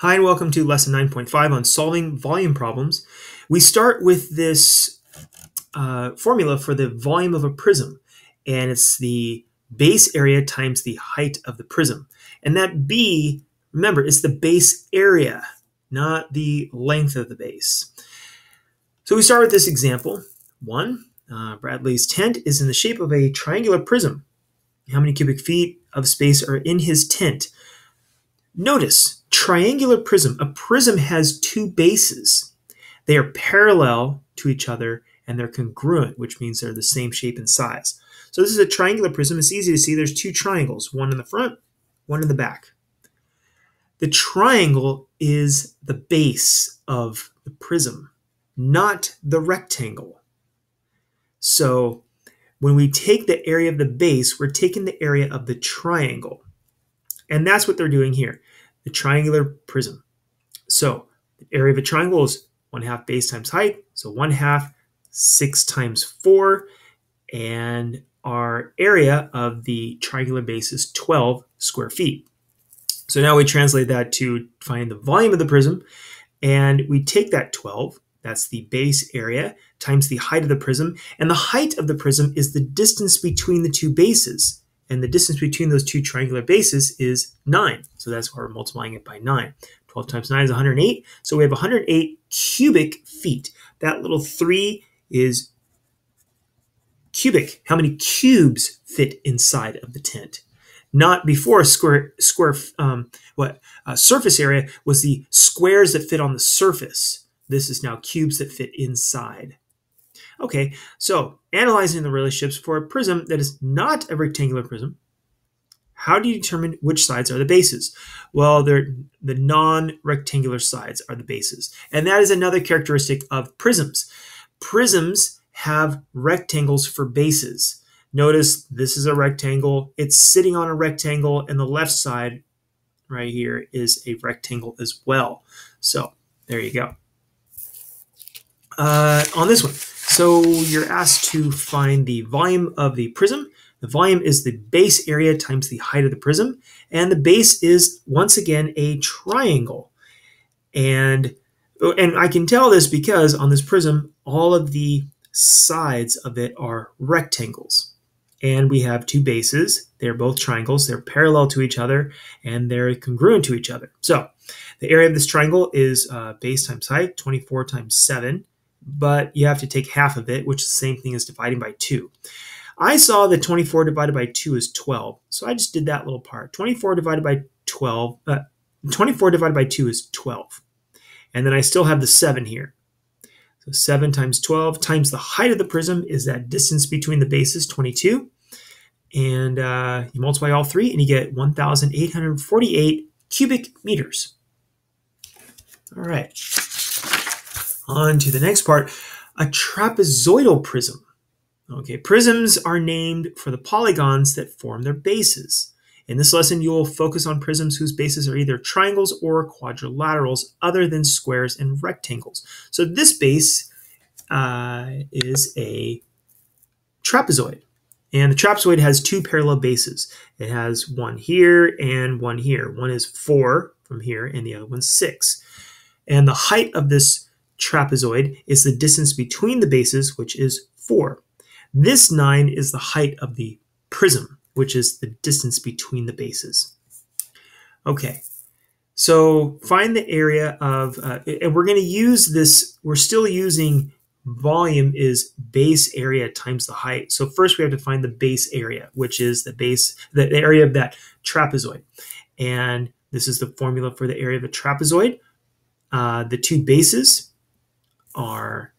Hi, and welcome to lesson 9.5 on solving volume problems. We start with this uh, formula for the volume of a prism, and it's the base area times the height of the prism. And that B, remember, is the base area, not the length of the base. So we start with this example. One, uh, Bradley's tent is in the shape of a triangular prism. How many cubic feet of space are in his tent? Notice triangular prism, a prism has two bases. They are parallel to each other and they're congruent, which means they're the same shape and size. So this is a triangular prism. It's easy to see. There's two triangles, one in the front, one in the back. The triangle is the base of the prism, not the rectangle. So when we take the area of the base, we're taking the area of the triangle. And that's what they're doing here the triangular prism. So the area of a triangle is 1 half base times height. So 1 half 6 times 4. And our area of the triangular base is 12 square feet. So now we translate that to find the volume of the prism. And we take that 12, that's the base area, times the height of the prism. And the height of the prism is the distance between the two bases and the distance between those two triangular bases is 9. So that's why we're multiplying it by 9. 12 times 9 is 108. So we have 108 cubic feet. That little 3 is cubic. How many cubes fit inside of the tent? Not before square square um, what uh, surface area was the squares that fit on the surface. This is now cubes that fit inside. Okay, so analyzing the relationships for a prism that is not a rectangular prism, how do you determine which sides are the bases? Well, the non-rectangular sides are the bases. And that is another characteristic of prisms. Prisms have rectangles for bases. Notice this is a rectangle. It's sitting on a rectangle and the left side right here is a rectangle as well. So there you go. Uh, on this one, so you're asked to find the volume of the prism. The volume is the base area times the height of the prism. And the base is, once again, a triangle. And, and I can tell this because on this prism, all of the sides of it are rectangles. And we have two bases. They're both triangles. They're parallel to each other, and they're congruent to each other. So the area of this triangle is uh, base times height, 24 times 7 but you have to take half of it, which is the same thing as dividing by 2. I saw that 24 divided by 2 is 12, so I just did that little part. 24 divided by 12, uh, 24 divided by 2 is 12. And then I still have the 7 here. So 7 times 12 times the height of the prism is that distance between the bases, 22. And uh, you multiply all three and you get 1,848 cubic meters. All right. On to the next part, a trapezoidal prism. Okay, prisms are named for the polygons that form their bases. In this lesson, you will focus on prisms whose bases are either triangles or quadrilaterals other than squares and rectangles. So this base uh, is a trapezoid. And the trapezoid has two parallel bases. It has one here and one here. One is 4 from here, and the other one's 6. And the height of this trapezoid is the distance between the bases, which is 4. This 9 is the height of the prism, which is the distance between the bases. Okay, so find the area of, uh, and we're going to use this, we're still using volume is base area times the height. So first we have to find the base area, which is the base, the area of that trapezoid. And this is the formula for the area of a trapezoid. Uh, the two bases are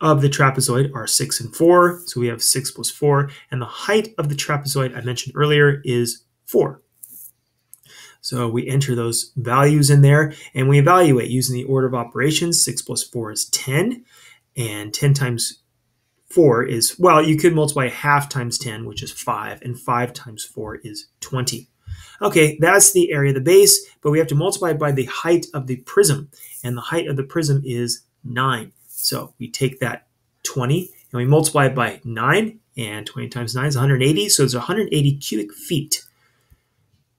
of the trapezoid are 6 and 4. So we have 6 plus 4. And the height of the trapezoid I mentioned earlier is 4. So we enter those values in there and we evaluate using the order of operations. 6 plus 4 is 10. And 10 times 4 is, well, you could multiply half times 10, which is 5. And 5 times 4 is 20. Okay, that's the area of the base, but we have to multiply by the height of the prism. And the height of the prism is 9. So we take that 20 and we multiply it by 9, and 20 times 9 is 180. So it's 180 cubic feet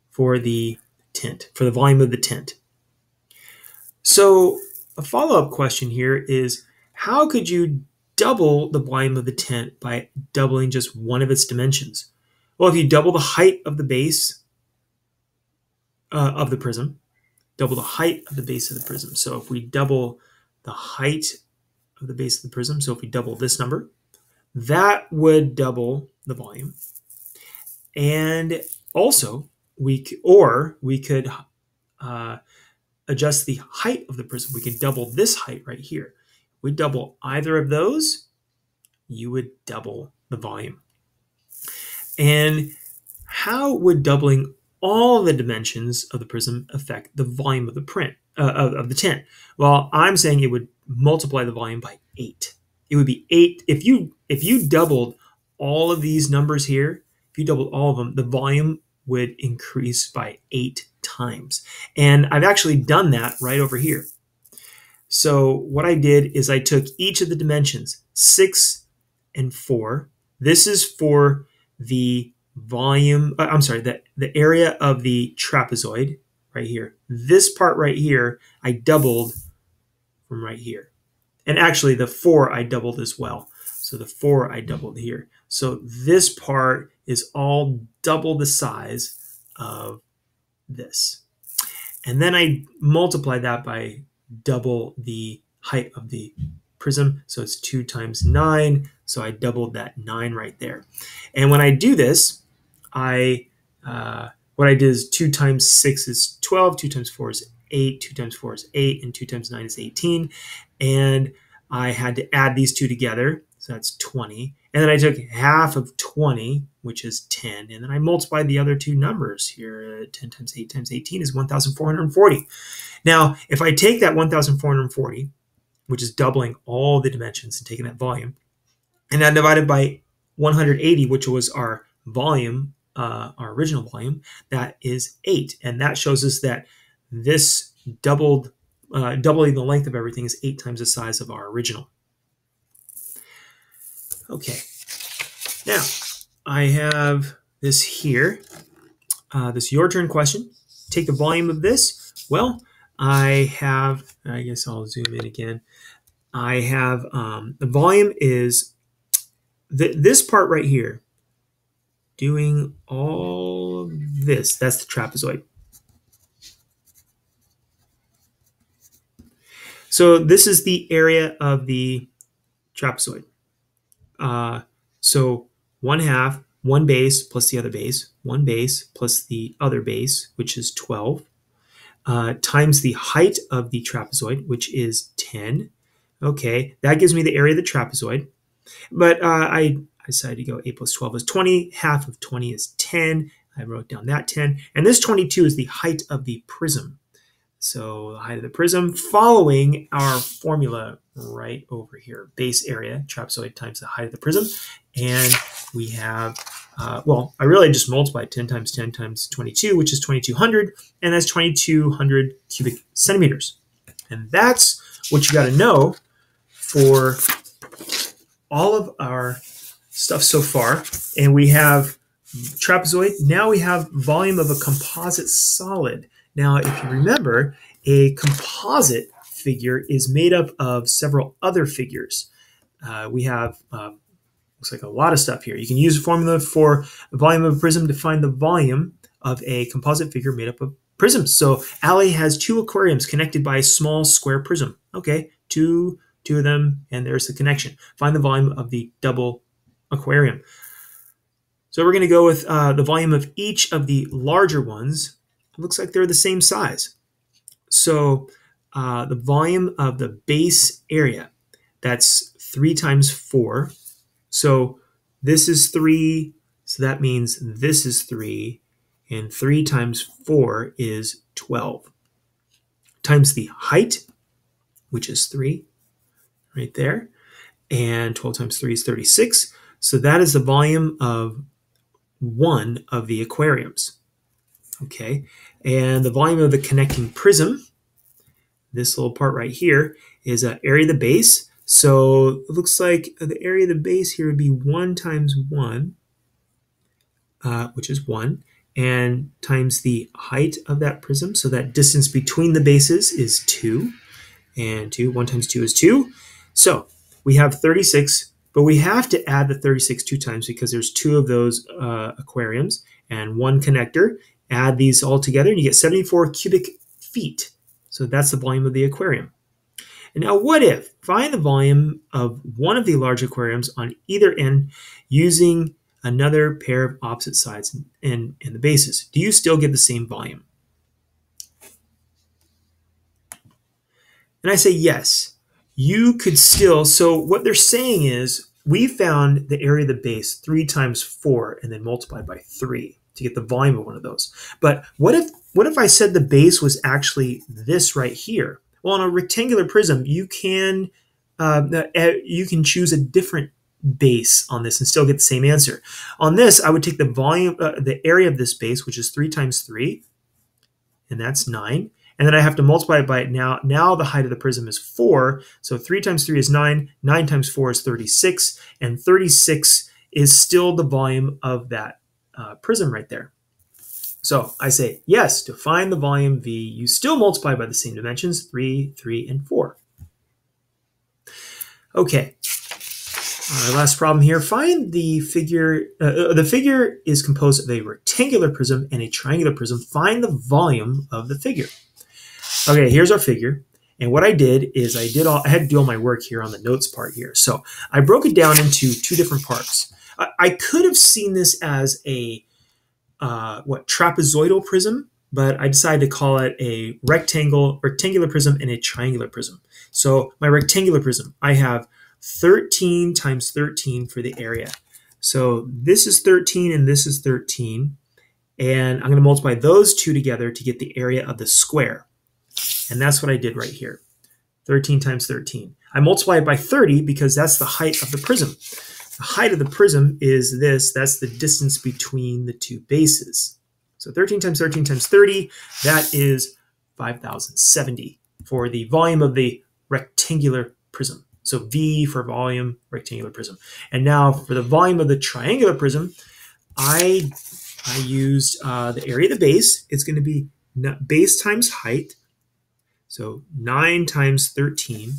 for the tent, for the volume of the tent. So a follow-up question here is how could you double the volume of the tent by doubling just one of its dimensions? Well, if you double the height of the base uh, of the prism, double the height of the base of the prism. So if we double the height of the base of the prism, so if we double this number, that would double the volume. And also, we or we could uh, adjust the height of the prism. We can double this height right here. We double either of those, you would double the volume. And how would doubling all the dimensions of the prism affect the volume of the print uh, of, of the tent? Well, I'm saying it would multiply the volume by eight. It would be eight if you if you doubled all of these numbers here. If you doubled all of them, the volume would increase by eight times. And I've actually done that right over here. So what I did is I took each of the dimensions, six and four. This is for the volume, uh, I'm sorry, the, the area of the trapezoid right here. This part right here, I doubled from right here. And actually the four I doubled as well. So the four I doubled here. So this part is all double the size of this. And then I multiply that by double the height of the prism. So it's 2 times 9. So I doubled that 9 right there. And when I do this, I uh, what I did is 2 times 6 is 12, 2 times 4 is 8, 2 times 4 is 8, and 2 times 9 is 18. And I had to add these two together. So that's 20. And then I took half of 20, which is 10. And then I multiplied the other two numbers here. 10 times 8 times 18 is 1,440. Now, if I take that 1,440, which is doubling all the dimensions and taking that volume, and I divided by 180, which was our volume, uh, our original volume, that is 8. And that shows us that this doubled, uh, doubling the length of everything is 8 times the size of our original. Okay. Now, I have this here, uh, this your turn question. Take the volume of this. Well, I have, I guess I'll zoom in again. I have, um, the volume is th this part right here, doing all this. That's the trapezoid. So this is the area of the trapezoid. Uh, so one half, one base plus the other base, one base plus the other base, which is 12, uh, times the height of the trapezoid, which is 10. Okay, that gives me the area of the trapezoid. But uh, I, I decided to go 8 plus 12 is 20. Half of 20 is 10. I wrote down that 10. And this 22 is the height of the prism. So the height of the prism following our formula right over here. Base area, trapezoid times the height of the prism. And we have, uh, well, I really just multiplied 10 times 10 times 22, which is 2200. And that's 2200 cubic centimeters. And that's what you got to know for all of our stuff so far. And we have trapezoid. Now we have volume of a composite solid. Now, if you remember, a composite figure is made up of several other figures. Uh, we have uh, looks like a lot of stuff here. You can use a formula for volume of a prism to find the volume of a composite figure made up of prisms. So Ali has two aquariums connected by a small square prism. Okay, two, two of them, and there's the connection. Find the volume of the double aquarium. So we're going to go with uh, the volume of each of the larger ones looks like they're the same size. So uh, the volume of the base area, that's 3 times 4. So this is 3, so that means this is 3, and 3 times 4 is 12. Times the height, which is 3, right there, and 12 times 3 is 36. So that is the volume of one of the aquariums. Okay, and the volume of the connecting prism, this little part right here, is uh, area of the base. So it looks like the area of the base here would be 1 times 1, uh, which is 1. and times the height of that prism. So that distance between the bases is 2. And 2, 1 times 2 is 2. So we have 36, but we have to add the 36 two times because there's two of those uh, aquariums and one connector. Add these all together and you get 74 cubic feet. So that's the volume of the aquarium. And now what if? Find the volume of one of the large aquariums on either end using another pair of opposite sides and, and the bases. Do you still get the same volume? And I say yes. You could still, so what they're saying is we found the area of the base three times four and then multiplied by three to get the volume of one of those. But what if what if I said the base was actually this right here? Well, on a rectangular prism, you can uh, uh you can choose a different base on this and still get the same answer. On this, I would take the volume, uh, the area of this base, which is 3 times 3, and that's 9. And then I have to multiply it by it now. Now the height of the prism is 4. So 3 times 3 is 9. 9 times 4 is 36. And 36 is still the volume of that uh, prism right there. So I say, yes, to find the volume V, you still multiply by the same dimensions, 3, 3, and 4. Okay, our last problem here, find the figure, uh, uh, the figure is composed of a rectangular prism and a triangular prism. Find the volume of the figure. Okay, here's our figure. And what I did is I did all, I had to do all my work here on the notes part here. So I broke it down into two different parts. I, I could have seen this as a, uh, what, trapezoidal prism, but I decided to call it a rectangle, rectangular prism and a triangular prism. So my rectangular prism, I have 13 times 13 for the area. So this is 13 and this is 13. And I'm going to multiply those two together to get the area of the square. And that's what I did right here. 13 times 13. I multiply it by 30 because that's the height of the prism. The height of the prism is this. That's the distance between the two bases. So 13 times 13 times 30, that is 5,070 for the volume of the rectangular prism. So V for volume, rectangular prism. And now for the volume of the triangular prism, I, I used uh, the area of the base. It's going to be base times height. So 9 times 13.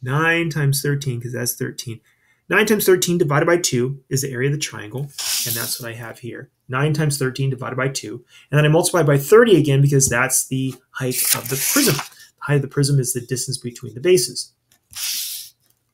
9 times 13, because that's 13. 9 times 13 divided by 2 is the area of the triangle, and that's what I have here. 9 times 13 divided by 2. And then I multiply by 30 again because that's the height of the prism. The height of the prism is the distance between the bases.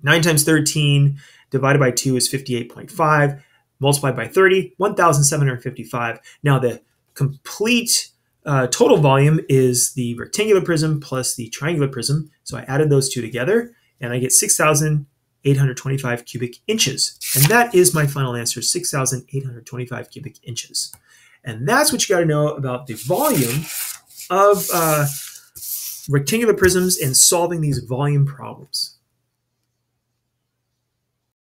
9 times 13 divided by 2 is 58.5. Multiplied by 30, 1,755. Now the complete uh, total volume is the rectangular prism plus the triangular prism. So I added those two together and I get 6,825 cubic inches. And that is my final answer, 6,825 cubic inches. And that's what you got to know about the volume of uh, rectangular prisms and solving these volume problems.